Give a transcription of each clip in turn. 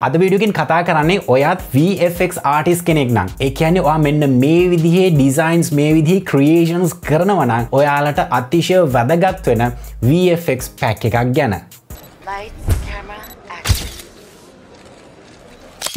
අද විඩියකින් කතා කරන්නේ ඔයත් VFX ආටිස් කෙනෙක් නම්. එකන්නේ ඔයා මෙන්න මේ විදිහේ ඩිසයින්ස් මේ විදිහි ක්‍රියේෂන්ස් කරනවනම් ඔයාලට අතිශය වැදගත් වෙන VFX පැක් එකක් ගැන. Lights,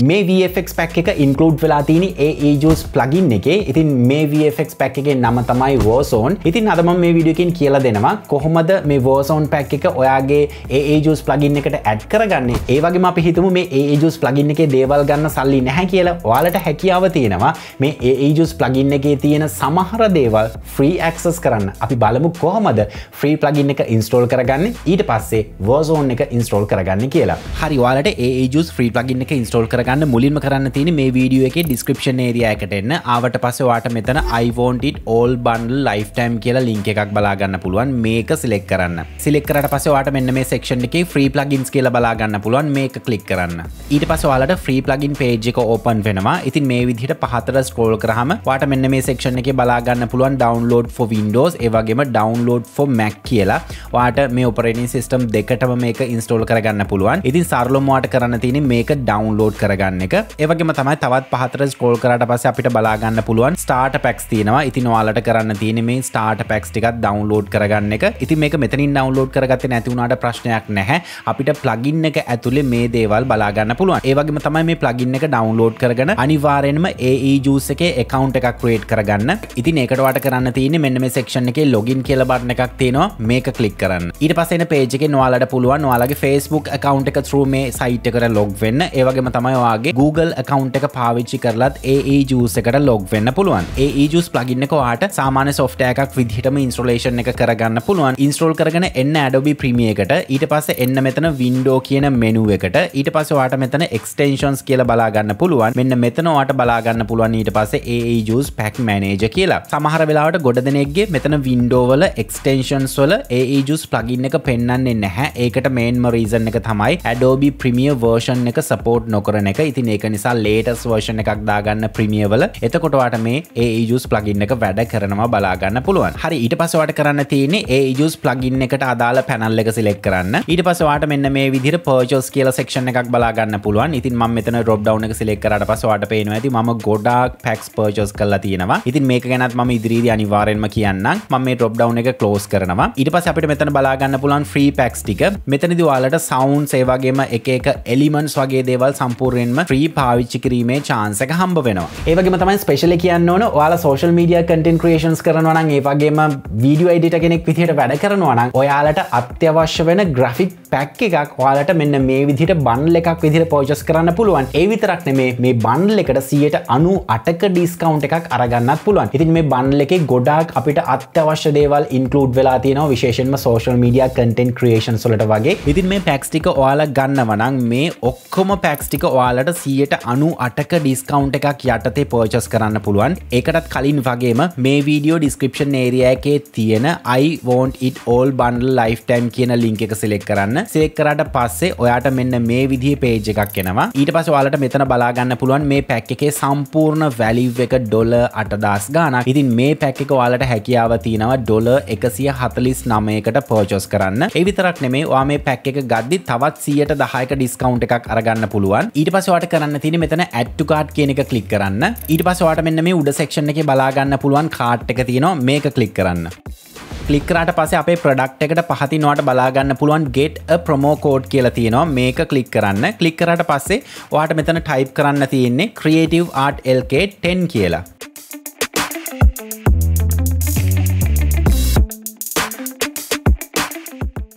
මේ VFX පැක් එක ඉන්කලුඩ් වෙලා තියෙන AEJUS ප්ලගින් එකේ. ඉතින් මේ VFX පැක් එකේ නම තමයි Warzone. ඉතින් අද මම මේ වීඩියෝ එකෙන් කියලා දෙනවා කොහොමද මේ Warzone පැක් එක ඔයාගේ AEJUS ප්ලගින් එකට ඇඩ් කරගන්නේ. ඒ වගේම අපි හිතමු මේ AEJUS ප්ලගින් එකේ දේවල් ගන්න සල්ලි නැහැ කියලා ඔයාලට හැකියාව තියෙනවා. මේ AEJUS ප්ලගින් එකේ තියෙන සමහර දේවල් ෆ්‍රී ඇක්සස් කරන්න. අපි බලමු කොහොමද ෆ්‍රී ප්ලගින් එක ඉන්ස්ටෝල් කරගන්න. ඊට පස්සේ Warzone එක ඉන්ස්ටෝල් කරගන්න කියලා. හරි ඔයාලට AEJUS ෆ්‍රී ප්ලගින් එක ඉන්ස්ටෝල් කරගන්න කරන්න මුලින්ම කරන්න තියෙන මේ වීඩියෝ එකේ ඩිස්ක්‍රිප්ෂන් ඒරියා එකට එන්න ආවට පස්සේ ඔයාට මෙතන I want it all bundle lifetime කියලා link එකක් බලා ගන්න පුළුවන් මේක select කරන්න. select කරාට පස්සේ ඔයාට මෙන්න මේ section එකේ free plugins කියලා බලා ගන්න පුළුවන් මේක click කරන්න. ඊට පස්සේ ඔයාලට free plugin page එක open වෙනවා. ඉතින් මේ විදිහට පහතට scroll කරාම ඔයාට මෙන්න මේ section එකේ බලා ගන්න පුළුවන් download for Windows ඒ වගේම download for Mac කියලා. ඔයාට මේ operating system දෙකටම මේක install කරගන්න පුළුවන්. ඉතින් සරලවම ඔයාට කරන්න තියෙන්නේ මේක download කරගන්න කරගන්න එක. ඒවගේම තමයි තවත් පහතර ස්කෝල් කරට පස අපිට බලාගන්න පුළුවන් ස්ටාට පැක්ස් තියෙනවා. ඉතින් වාලට කරන්න තියෙන මේ ස්ටාට පැක්ස් ටිකක් ඩවන්ලෝඩ් කරගන්න එක. ඉති මේක මෙතනින් ඩවන්ලෝඩ් කරගත නැතිවුණට ප්‍රශ්නයක් නැහැ. අපිට ප්ලගින් එක ඇතුළේ මේ දේවල් බලාගන්න පුළුවන්. ඒවගේම තමයි මේ ප්ලගින් එක ඩවන්ලෝඩ් කරගෙන අනිවාරෙන්ම ඒ ජූස එක එකකවන්් එකක් ක්‍රේට් කරගන්න. ඉතින් ඒකටවාට කරන්න තියෙන මෙන්න මේ සෙක්ෂන් එක ලොගින් කියල බටන එකක් තියෙනවා. මේක කලික් කරන්න. ඊට පසෙන පේජක නොවාලට පුළුවන් වාලගේ ෆස්බුක් එකකවන්් එක ත්‍ර මේ සයිට් කර ලොග් වෙන්න. ඒවගේම තමයි වගේ Google account එක පාවිච්චි කරලත් ඒ ජූස එකට ලොග් වෙන්න පුළුවන්. ඒ ජස් ප්ලගින්න වාට සාමාන සොෆ්ට එකක් විදිහටම ඉන්ස්ට්‍රලේෂන් එක කරගන්න පුළුවන්. ඉන්ස්ට්‍රෝල් කරගෙන එන්න ඇඩබි ප්‍රමිය එකට ඊට පස්ස එන්න මෙතන වින්ඩෝ කියන මෙනුව එකට ඊට පස වාට මෙතන එක්ස්ටේන්ෂන්ස් කියල බලාගන්න පුළුවන්. මෙන්න මෙතනවාට බලාගන්න පුළුවන් ඊට පස ඒ ජස් පැක් මැනේජ කියලා. සමහර වෙලාට ගොඩ දෙනෙක්ගේ මෙතන වින්ඩෝවල එක්ස්ටේන්ෂන්ස් වල ඒ ජස් ප්ලගින් එක පෙන්න්නන්නේ නැහැ. ඒකට මේන්ම රීසන් එක තමයි ඇඩෝබි ප්‍රමිය වර්ෂන් එක සපෝට් නොකරන එක. ඉතින් ඒක නිසා ලේටස් වර්ෂණ එකක් දාගන්න ප්‍රමියවල එතකොටවාට මේ ඒජස් ප්ලගින් එක වැඩ කරනවා බලාගන්න පුළුවන්. හරි ඊට පසවට කරන්න තියෙන්නේ ඒජස් ප්ලගින් එකට අදාල පැනල් එක සිලෙක් කරන්න. ඊට පසවාට මෙන්න මේ විදිර පර්චෝස් කියල සක්ෂණ එකක් බලාගන්න පුළුවන්. ඉතින් ම මෙතන රොබ් ඩවන එක සිලෙක් කරට පසවාට පේන ඇති ම ගොඩක් පැක්ස් පර්චෝස් කල්ලා තියෙනවා. ඉතින් මේක ගැනත් ම ඉදිරිදි අනිවාරෙන්ම කියන්න ම මේ ඩොබ් ඩවන එක කලෝස් කරනවා. ඊට පස අපිට මෙතන බලාගන්න පුලන් ්‍රී පැක්ස් ටික. මෙතනදි වාලට සවන්් සේවාගේම එක එක එලිමන්ස් වගේ දේවල් සම්පූර්යෙන්ම ්‍රී පාවිච්චි කිරීමේ චාන්සක හම්බ වෙනවා. ඒවගේ තමයි ස්පේශල කියන්න ඕන. වාල සෝශල් මීඩිය කටන් ක්‍රේෂන්ස් කරනවන ඒවගේම වීඩියෝ අයිඩිට කෙනෙක් විදිහට වැඩ කරනවන ඔයාලට අත්‍යවශ්‍ය වෙන ග්‍රෆික් පැක් එකක් ඔයාලට මෙන්න මේ විදිහට බන්ල එකක් විදිර පෝජස් කරන්න පුළුවන්. ඒ විතරක් නෙමේ මේ බන්ල් එකට සියට අනු අටක ඩිස්කවන්් එකක් අරගන්නත් පුළුවන්. ඉතින් මේ බන්ල එක ගොඩක් අපිට අත්‍යවශ්‍ය දේවල් ඉන්කලුඩ් වෙලා තියන විශේෂෙන්ම සෝශල් මීඩිය කටන් ක්‍රේෂන් සොලට වගේ. ඉතින් මේ පැක්ස්ටික ඔයාල ගන්න වනං මේ ඔක්කොම පැක්ස්ටික ඔයාලට සියට අනු අටක ඩිස්කවන්් එකක් යටතේ පෝචස් කරන්න පුළුවන්. ඒකටත් කලින් වගේම මේ වීඩියෝ ඩිස්ක්‍රපෂන් ඒරියකේ තියෙන iWont it all bundle lifetime කියන ලිංක එක සිලෙක් කරන්න. සේකරට පස්සේ ඔයාට මෙන්න මේ විදිහ පේජ් එකක් එනවා. ඊට පස වාලට මෙතන බලාගන්න පුළුවන් මේ පැක් එකේ සම්පූර්ණ වැලිව් එක ඩොල අටදස් ගානක් ඉතින් මේ පැක් එක වාලට හැකියාව තියෙනවා ඩොල එකසිය හතලිස් නමයකට පෝචොස් කරන්න එවිතරක් නෙමේ වා මේ පැක් එක ගද්දි තවත් සියට දහයක ඩිස්කවන්් එකක් අරගන්න පුළුවන්. ඊට පසවාට කරන්න තින මෙතන ඇට්ටු කාඩ් කියන එක කලික් කරන්න. ඊට පසවාට මෙන්න මේ උඩ සෙක්ෂන් එක බලාගන්න පුළුවන් කාට් එක තියෙනවා. මේක කලික් කරන්න. කලික්කරට පස අපේ ප්‍රඩක්් එකට පහති නොට බලාගන්න පුළුවන් ගෙට් ප්‍රමෝ කෝඩ් කියලා තියෙනවා. මේක කලික් කරන්න. කලික්කරට පස්සේ වාට මෙතන ටයිප් කරන්න තියෙන්නේ ක්‍රියටව් ආට් එල්කේ 10 කියලා.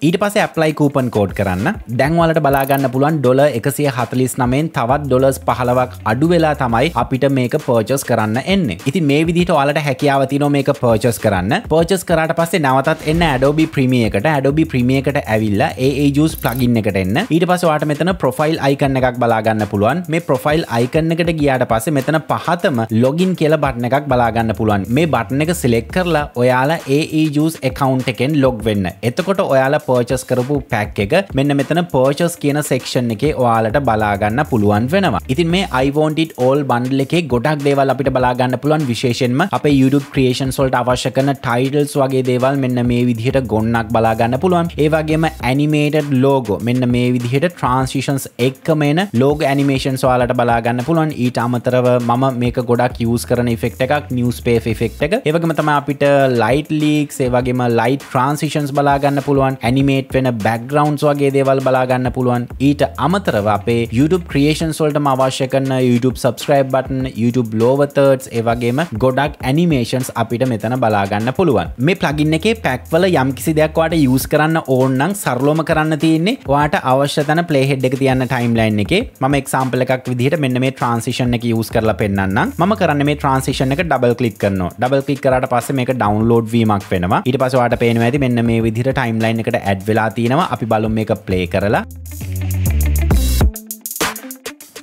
ඊට පස ඇප්ලයි කූපන් කෝඩ් කරන්න. දැන්වලට බලාගන්න පුළුවන් ඩොල එකසිය හතලිස් නමෙන් තවත් ඩොලස් පහලවක් අඩු වෙලා තමයි අපිට මේක පර්චස් කරන්න එන්න. ඉති මේ විදිට ඔලට හැකියාව තිනෝ මේක පර්චස් කරන්න. පර්චස් කරට පස්සේ නවතත් එන්න ඇඩෝබි ප්‍රමියකට ඇඩෝබි ප්‍රමියකට ඇවිල්ලා ඒ ජස් ප්ලගින් එකට එන්න. ඊට පසවාට මෙතන ප්‍රොෆයිල් අයිකන්න එකක් බලාගන්න පුළුවන්. මේ ප්‍රොෆයිල් අයිකන්න එකට ගියාට පස්සේ මෙතන පහතම ලොගින් කියල බට්න එකක් බලාගන්න පුළුවන්. මේ බට්න එක සිලෙක් කරලා ඔයාලා ඒ ජස් එකකවන්් එකෙන් ලොග් වෙන්න. එතකොට ඔයාලා පර්චස් කරපු පැක් එක. මෙන්න මෙතන පර්චස් කියන සෙක්ෂන් එකේ ඔයාලට බලාගන්න පුළුවන් වෙනවා. ඉතින් මේ iWantIt all බන්ඩල් එකේ ගොඩක් දේවල් අපිට බලාගන්න පුළුවන්. විශේෂෙන්ම අපේ YouTube ක්‍රියේෂන් සොල්ට අවශ්‍ය කරන ටයිටල්ස් වගේ දේවල් මෙන්න මේ විදිහට ගොන්නක් බලාගන්න පුළුවන්. ඒවගේම ඇනිමේටඩ් ලෝගෝ මෙන්න මේ විදිහට ට්‍රන්සිෂන්ස් එක්කමේන ලෝග ඇනිමේෂන් සවාලට බලාගන්න පුළුවන්. ඊට අමතරව මම මේක ගොඩක් යස් කරන ෆෙක්ට එකක් නිියස් පේ ෆෙක්ට එක ඒවගේම තම අපිට ලයිට් ලීක් ඒවගේම ලයිට් ට්‍රන්සිෂන්ස් බලාගන්න පුළුවන්. ඇනිමේට් වෙන බැක්ග්‍රවන්ස් වගේ දේවල් බලාගන්න පුළුවන්. ඊට අමතරව අපේ YouTube ක්‍රියේෂන් සොල්ට අවශ්‍ය කරන YouTube subscribe button YouTube lower thirds ඒවගේම ගොඩක් ඇනිමේෂන්ස් අපිට මෙතන බලාගන්න පුළුවන්. මේ ප්ලගින් එකේ පැක්වල යම්කිසි දෙයක්වාට යස් කරන්න ඕන්නන් සරලෝම කරන්න තියන්නේ. වාට අවශ්‍ය තන පලේහෙඩ් එක තියන්න ටයිම්ලයින් එක. ම එක්සාම්පල එකක් විදිහට මෙන්න මේ ට්‍රන්සිෂන් එක යස් කරලා පෙන්න්න ම කරන්න මේ ට්‍රන්සිෂන් එක ඩබල් කලික් කරන ඩබල් කලික් කරට පස්ස මේක ඩවන්ලෝඩ් වීමක් වෙනවා. ඉට පසවාට පේන ඇති මෙන්න මේ විදිහට ටයිම්ලයින් එකට ඇඩ් වෙලා තියෙනවා. අපි බලුම් එක ප්ලේ කරලා.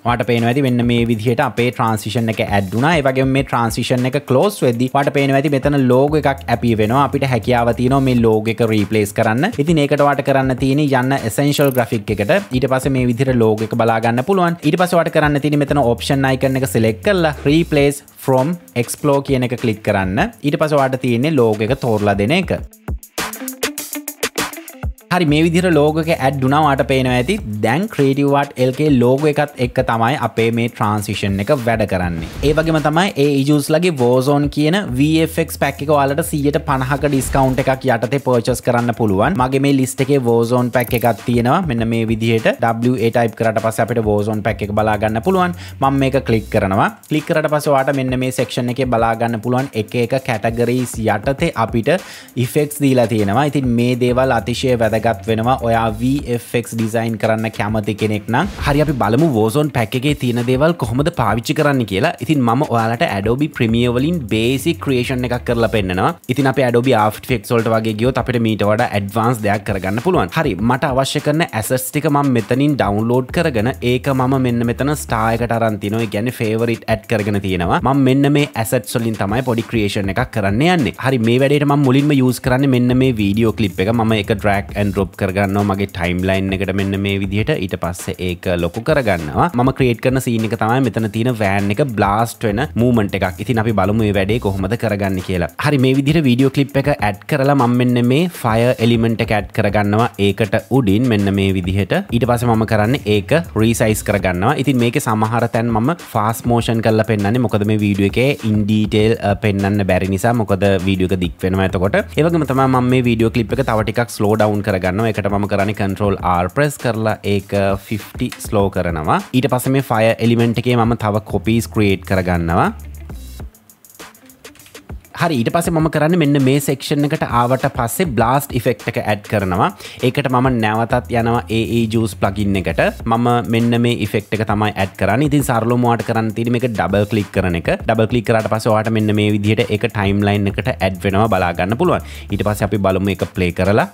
ට පේන ඇති මෙන්න මේ විදිහට අපේ ට්‍රන්සිෂන් එක ඇඩ්ුනා ඒවගේ මේ ට්‍රන්සිෂන් එක කලෝස් වෙදදි වට පේන ඇති මෙතන ලෝග එකක් ඇපි වෙනවා. අපිට හැකියාව තියන මේ ලෝග එක රීපලේස් කරන්න. ඉතින් ඒකට වාට කරන්න තියෙන යන්න එසෙන්ශල් ග්‍රෆික් එකට. ඊට පස මේ විදිර ලෝග එක බලාගන්න පුළුවන්. ඊට පසවට කරන්න තින මෙතන ඔප්ෂන් අයිකන එක සිලෙක් කරලා රීපලේස් ෆ්‍රොම් එක්ස්පලෝ කියන එක කලික් කරන්න. ඊට පසවාට තියෙන්නේ ලෝග එක තෝරලා දෙන එක. හරි මේ විදිර ලෝගක ඇඩ්ඩුනාවට පේනවා ඇති. දැන් ක්‍රේටව්වාට එල්ගේ ලෝග එකත් එක්ක තමයි අපේ මේ ට්‍රන්සිෂන් එක වැඩ කරන්නේ. ඒවගේම තමයි ඒ ඉජස් ලගේ වෝසෝන් කියන VFX පැක් එක වලට සියට පණහක ඩිස්කවන්් එකක් යටතේ පර්චස් කරන්න පුළුවන්. මගේ මේ ලිස්ට එකේ වෝසෝන් පැක් එකක් තියෙනවා. මෙන්න මේ විදිහට ටයි් කරට පස අපට වෝසෝන් පැක් එක බලාගන්න පුළුවන්. මම මේක කලික් කරනවා. කලික්කරට පසවාට මෙන්න මේ සෙක්ෂණ එක බලාගන්න පුළුවන්. එක එක කැටගරීස් යටතේ අපිට ඉෆෙක්ස් දීලා තියෙනවා. ඉතින් මේ දේවල් අතිශය වැද වැදගත් වෙනවා. ඔයා VFX ඩිසයින් කරන්න කැමති කෙනෙක් නම් හරි අපි බලමු වෝසෝන් පැක් එකේ තියෙන දේවල් කොහොමද පාවිච්චි කරන්න කියලා. ඉතින් මම ඔයාලට ඇඩෝබි ප්‍රමියවලින් බේසි ක්‍රේෂන් එකක් කරලා පෙන්න්නවා. ඉතින් අප ඇඩෝබි ආෆ්ටෙක් සොල්ට වගේ ගියොත් අපිට මීට වඩා ඇඩ්වාන්ස් දෙයක් කරගන්න පුළුවන්. හරි මට අවශ්‍ය කරන ඇසස් ටික මම මෙතනින් ඩවන්ලෝඩ් කරගෙන ඒක මම මෙන්න මෙතන ස්ටායකට අරන්තිනො ගැන ෆේවරිට් ඇඩ් කරගෙන තියෙනවා. ම මෙන්න මේ ඇසට් සොලින් තමයි පොඩි ක්‍රේෂණ එකක් කරන්න යන්නේ. හරි මේ වැඩට ම මුලින්ම යස් කරන්න මෙන්න මේ වීඩියෝ කලිප් එක. ම එක ඩ්‍රක් ඇන් ඩොප් කරගන්නවා. මගේ ටයිම් ලයින් එකට මෙන්න මේ විදිහට. ඊට පස්සේ ඒක ලොකු කරගන්නවා. ම ක්‍රේට් කරන සීන එක තමයි මෙතන තියෙන වෑන් එක බ්ලාස්ට් වෙන මූමන්ට් එකක්. ඉතින් අපි බලමු මේ වැඩේ කොහොමද කරගන්න කියලා. හරි මේ විදිහට වීඩියෝ ක්ලිප් එක ඇඩ් කරලා මම මෙන්න මේ ෆය එලිමෙන්ට් එක ඇඩ් කරගන්නවා. ඒකට උඩින් මෙන්න මේ විදිහට. ඊට පස්සේ මම කරන්නේ ඒක රීසයිස් කරගන්නවා. ඉතින් මේකේ සමහර තැන් මම ෆාස් මෝෂන් කරලා පෙන්වන්නේ. මොකද මේ වීඩියෝ එකේ ඉන් ඩීටේල් පෙන්වන්න බැරි නිසා මොකද වීඩියෝ එක දික් වෙනවා. එතකොට ඒ වගේම තමයි මම මේ වීඩියෝ ක්ලිප් එක තව ටිකක් ස්ලෝ ඩවුන් කරගන්නවා එකට මම කරන්නේ කන්ට්‍රෝල් R ප්‍රෙස් කරලා ඒක 50 ස්ලෝ කරනවා. ඊට පස්සේ මේ ෆයර් එලිමෙන්ට් එකේ මම තව කොපීස් ක්‍රියේට් කරගන්නවා. හරි ඊට පස්සේ මම කරන්න මෙන්න මේ සෙක්ෂන් එකට ආවට පස්සේ බ්ලාස්ට් ඉෆෙක්ට් එක ඇඩ් කරනවා. ඒකට මම නැවතත් යනවා ඒ ජස් ප්ලගින් එකට. මම මෙන්න මේ ඉෆෙක්ට් එක තමයි ඇඩ් කරන්න. ඉතින් සරලොමවාට කරන්න තින එක ඩබල් කලික් කරන එක. ඩබල් කලික් කරට පසවාට මෙන්න මේ විදිහට එක ටයිම් ලයින් එකට ඇඩ් වෙනවා බලාගන්න පුළුවන්. ඊට පස්ස අපි බලමු එක ප්ලේ කරලා.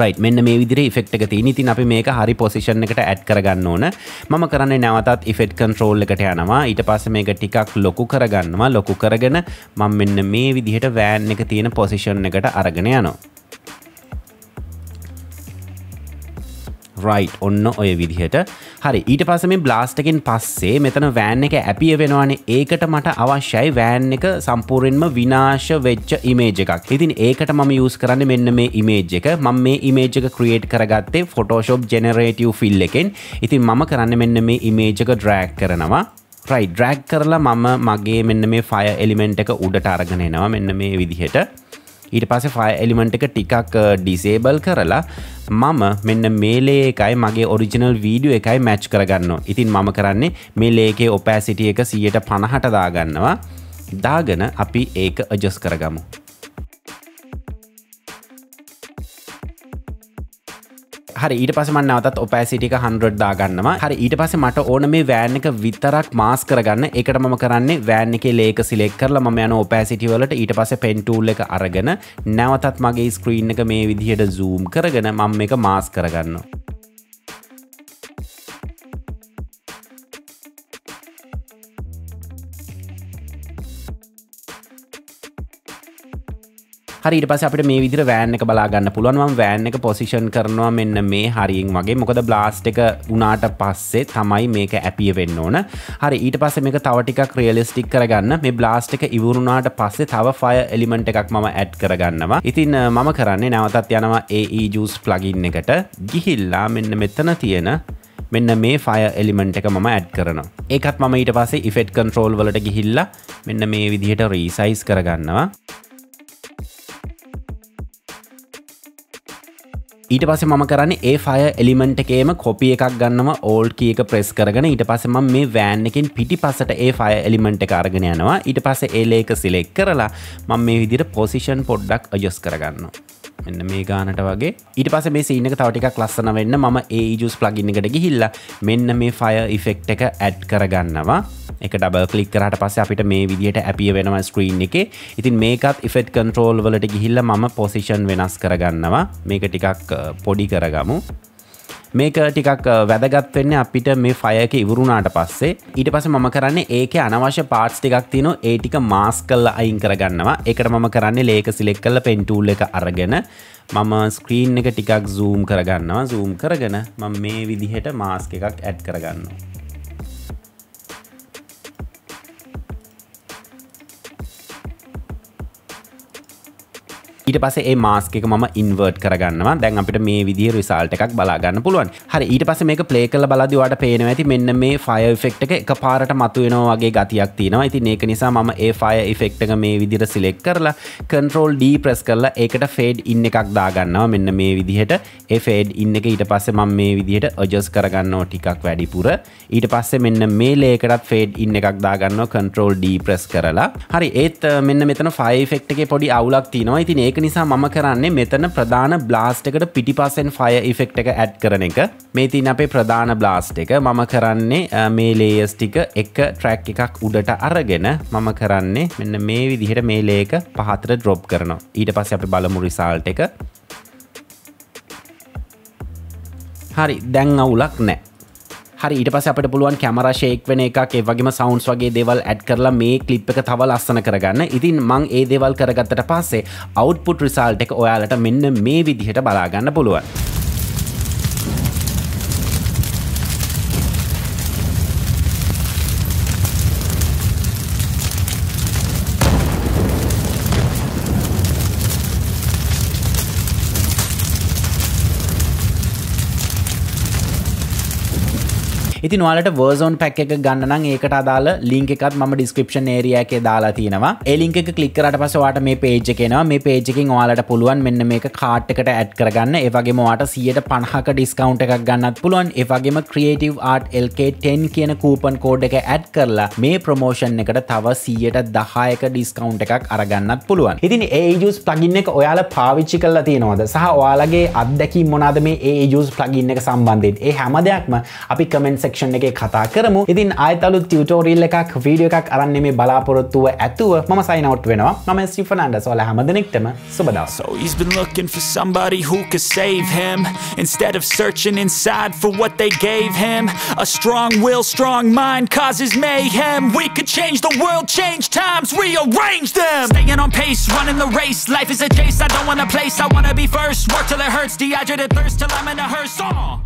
රයි් මෙන්න මේ විදිර ෆෙක්් එක තින ඉතින් අපි මේක හරි පොසිෂන් එකට ඇඩ් කරගන්න ඕන. මම කරන්න නැවතත් ඉෆෙට් කන්ට්‍රෝල් එකට යනවා. ඊට පස්ස මේක ටිකක් ලොකු කරගන්නවා. ලොකු කරගෙන මං මෙන්න මේ විදිහට වෑන් එක තියෙන පොසිෂන් එකට අරගෙන යනවා. රයි් ඔන්න ඔය විදිහට. හරි ඊට පස මේ බ්ලාස්ටකින් පස්සේ මෙතන වෑන් එක ඇපිය වෙනවානේ. ඒකට මට අවශ්‍යයි වෑන් එක සම්පූරෙන්ම විනාශ වෙච්ච ඉමේජ එකක්. ඉතින් ඒකට මම යස් කරන්න මෙන්න මේ ඉමේජ් එක. මම මේ ඉමේජ් එක ක්‍රියේට් කරගත්තේ ෆොටෝශෝප් ජෙනරේටව් ෆිල් එකෙන්. ඉතින් මම කරන්න මෙන්න මේ ඉමේජ් එක ඩ්‍රෑක් කරනවා. රයි ඩ්‍රැක් කරලා මම මගේ මෙන්න මේ ෆය එලිමෙන්ට් එක උඩට අරගෙනෙනවා මෙන්න මේ විදිහට. ඊට පස්සේ ෆය එලිමෙන්ට් එක ටිකක් ඩිසේබල් කරලා මම මෙන්න මේලේ එකයි මගේ ඔරිජිනල් වීඩියෝ එකයි මැච් කරගන්න ඉතින් මම කරන්නේ මේ ලේකේ ඔපෑසිටිය එක සියයට පණහට දාගන්නවා. දාගෙන අපි ඒක අජස් කරගමු. හරි ඊට පස මන්නවතත් ඔපෑසිටික හන්ඩ දාගන්නවා. හරි ඊට පස මට ඕන මේ වෑන් එක විතරක් මාස් කරගන්න. එකට මම කරන්නේ වෑන් එක ලේක සිලෙක් කරලා ම යන ඔපෑසිටිවලට ඊට පස පෙන්ටූල් එක අරගෙන නැවතත් මගේ ස්ක්‍රීන් එක මේ විදිහට සූම් කරගෙන මම එක මාස් කරගන්න හරිට පස අපට මේ විදිර වෑන් එක බලාගන්න පුළුවන්ම වෑන් එක පොසිෂන් කරනවා මෙන්න මේ හරියෙන් වගේ. මොකද බ්ලාස්ට් එක උනාට පස්සේ තමයි මේක ඇපිය වෙන්න ඕන. හරි ඊට පස්ස මේක තවටිකක් රියලිස්ටික් කරගන්න. මේ බ්ලාස්ට් එක ඉවරුණාට පස්සේ තව ෆය එලිමෙන්ට් එකක් මම ඇඩ් කරගන්නවා. ඉතින් මම කරන්නේ නැවතත් යනවා ඒ ජස් ප්ලගින් එකට. ගිහිල්ලා මෙන්න මෙතන තියෙන මෙන්න මේ ෆය එලිමෙන්ට් එක මම ඇඩ් කරන ඒකත් මම ඊට පස්සේ ඉෆෙට් කන්ට්‍රෝල් වලට ගිහිල්ලා මෙන්න මේ විදිහට රීසයිස් කරගන්නවා. ඊට පස ම කරන්න ඒ ෆය එලිමෙන්ට් එකේම කොපිය එකක් ගන්නම ඕල්ඩ් කියක ප්‍රෙස් කරගෙන ඊට පසම මේ වෑන් එකින් පිටි පසට ඒ ෆය එලිමෙන්ට් එක අරගෙන යනවා. ඊට පස ඒලේක සිලෙක් කරලා මම මේ විදිර පොසිෂන් පොඩ්ඩක් අජොස් කරගන්න මෙන්න මේ ගානට වගේ. ඊට පස මේ සීනක තවටිකක් ලස්සන වෙන්න මම ඒ ජුස් ප්ලගින්න එකට ගිහිල්ලා මෙන්න මේ ෆය ඉෆෙක්් එක ඇඩ් කරගන්නවා. එක ඩබ කලික් කරට පස්ස අපිට මේ විදිහට ඇපිය වෙනවා ස්ක්‍රීන් එක. ඉතින් මේකත් ඉෆෙට් කන්ට්‍රෝල් වලට ගිහිල්ල මම පොසිෂන් වෙනස් කරගන්නවා. මේක ටිකක් පොඩි කරගමු. මේක ටිකක් වැදගත් වෙන්න අපිට මේ ෆයක ඉවරුණාට පස්සේ. ඊට පස මම කරන්නේ ඒක අනවශ්‍ය පාට්ස් ටිකක් තින ඒ ටික මාස් කල්ල අයින් කරගන්නවා. එකට මම කරන්නේ ලේක සිලෙක් කල්ල පෙන්ටූල් එක අරගෙන මම ස්ක්‍රීන් එක ටිකක් සූම් කරගන්නවා. සූම් කරගෙන මම මේ විදිහට මාස්ක එකක් ඇඩ් කරගන්නවා. ඊට පස ඒ මාස්ක එක ම ඉන්වර්ට් කරගන්නවා. දැන් අපිට මේ විදි රිසාල්ට එකක් බලාගන්න පුළුවන්. හරි ඊට පස මේක පලේ කල බලදවාට පේන ඇති මෙන්න මේ ෆය ෆෙක්් එක එක පාරට මතුවෙනවා වගේ ගතියක් තියෙනවා. ඉති ඒක නිසා මම ඒ ෆය ෆෙක්් එක මේ විදිර සිලෙක් කරලා කන්ට්‍රෝල් ඩී ප්‍රස් කරලා ඒකට ෆේඩ් ඉන්න එකක් දාගන්නවා. මෙන්න මේ විදිහට ඒ ෆේඩ් ඉන්න එක ඊට පස්සේ මම මේ විදිහට ඔජස් කරගන්නවා ටිකක් වැඩිපුර. ඊට පස්සේ මෙන්න මේ ලේකටත් ෆේඩ් ඉන්න එකක් දාගන්න කන්ට්‍රෝල් ඩී ප්‍රස් කරලා. හරි ඒත් මෙන්න මෙතන ෆයි ෆෙක්් එක පොඩි අවුලක් තිනවා ඉතින් ඒක ඒක නිසා මම කරන්නේ මෙතන ප්‍රධාන බ්ලාස්ට් එකට පිටිපස්සෙන් ෆය ඉෆෙක්් එක ඇඩ් කරන එක. මේ තින් අපේ ප්‍රධාන බ්ලාස්ට් එක. මම කරන්නේ මේ ලේයස් ටික එක ට්‍රැක් එකක් උඩට අරගෙන මම කරන්නේ මෙන්න මේ විදිහට මේ ලේක පහතර ඩ්‍රොප් කරනවා. ඊට පස්ස අපි බලමු රිසාල්ට එක. හරි දැන් අවුලක් නෑ හරි ඊට පස අපට පුළුවන් කැමර ශේක් වෙන එකක් ඒ වගේම සවන්ස් වගේ දෙවල් ඇඩ් කරලා මේ කලිප් එක තව ලස්සන කරගන්න. ඉතින් මං ඒ දෙවල් කරගත්තට පස්සේ අවුට්පුට් රිසාල්ට එක ඔයාලට මෙන්න මේ විදිහට බලාගන්න පුළුවන්. ඉති නොලට වර්සෝන් පැක් එක ගන්නන ඒකට අදාල ලිංක එකත් ම ඩිස්ක්‍රපෂන් ඒරියක දාලා තියෙනවා. එලින්ක කලික්කරට පසවාට මේ පේජ් එකෙනවා මේ පේජකින් ඔයාලට පුළුවන් මෙන්න මේක කාට්කට ඇඩ් කරගන්න. ඒවගේ මවාට සියට පණහක ඩිස්කවන්් එකක් ගන්නත් පුළුවන්. ඒවගේම ක්‍රියටව් ආට් LK10 කියන කූපන් කෝඩ් එක ඇඩ් කරලා මේ ප්‍රමෝෂන් එකට තව සියට දහයක ඩිස්කවන්් එකක් අරගන්නත් පුළුවන්. ඉතින් ඒජස් ප්ලගින්න එක ඔයාල පාවිච්චි කල්ලා තියෙනවද? සහ ඔයාලගේ අත්දැකි මොනාද මේ ඒජස් ප්ලගින්න එක සම්බන්ධයෙන්? ඒ හැම දෙයක්ම අපි කමෙන්සෙක් සෙක්ෂන් එක කතා කරමු. ඉතින් අයතලු ටියටෝරිල් එකක් වීඩියෝ එකක් අරන්නේ මේ බලාපොරොත්තුව ඇතුව මම සයිනවට් වෙනවා. මම ස්ටිෆනන්ඩ සොල හැමදනෙක්ටම සුබදා So he's been looking for somebody who could save him Instead of searching inside for what they gave him. A strong will, strong mind causes mayhem. We could change the world, change times, rearrange them. Staying on pace, running the race. Life is a chase, I don't want a place. I wanna be first, work till it hurts. Dehydrated thirst till I'm in a hearse. Uh.